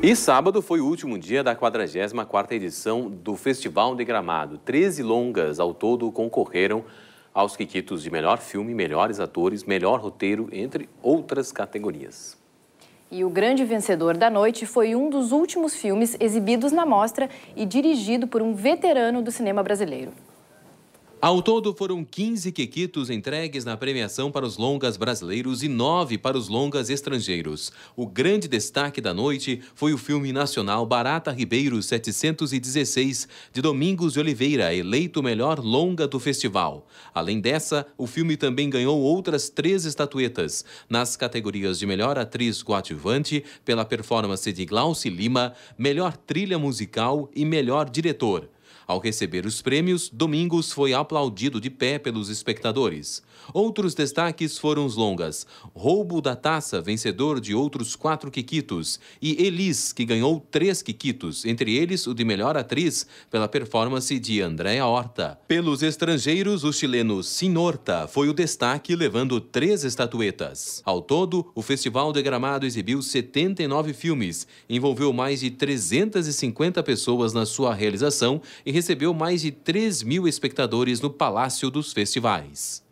E sábado foi o último dia da 44ª edição do Festival de Gramado. Treze longas ao todo concorreram aos quiquitos de melhor filme, melhores atores, melhor roteiro, entre outras categorias. E o grande vencedor da noite foi um dos últimos filmes exibidos na mostra e dirigido por um veterano do cinema brasileiro. Ao todo, foram 15 quequitos entregues na premiação para os longas brasileiros e 9 para os longas estrangeiros. O grande destaque da noite foi o filme nacional Barata Ribeiro 716, de Domingos de Oliveira, eleito o melhor longa do festival. Além dessa, o filme também ganhou outras três estatuetas, nas categorias de melhor atriz coadjuvante, pela performance de Glauci Lima, melhor trilha musical e melhor diretor. Ao receber os prêmios, Domingos foi aplaudido de pé pelos espectadores. Outros destaques foram os longas Roubo da Taça, vencedor de outros quatro quiquitos, e Elis, que ganhou três quiquitos, entre eles o de melhor atriz, pela performance de Andréa Horta. Pelos estrangeiros, o chileno Sinorta foi o destaque, levando três estatuetas. Ao todo, o Festival de Gramado exibiu 79 filmes, envolveu mais de 350 pessoas na sua realização e recebeu mais de 3 mil espectadores no Palácio dos Festivais.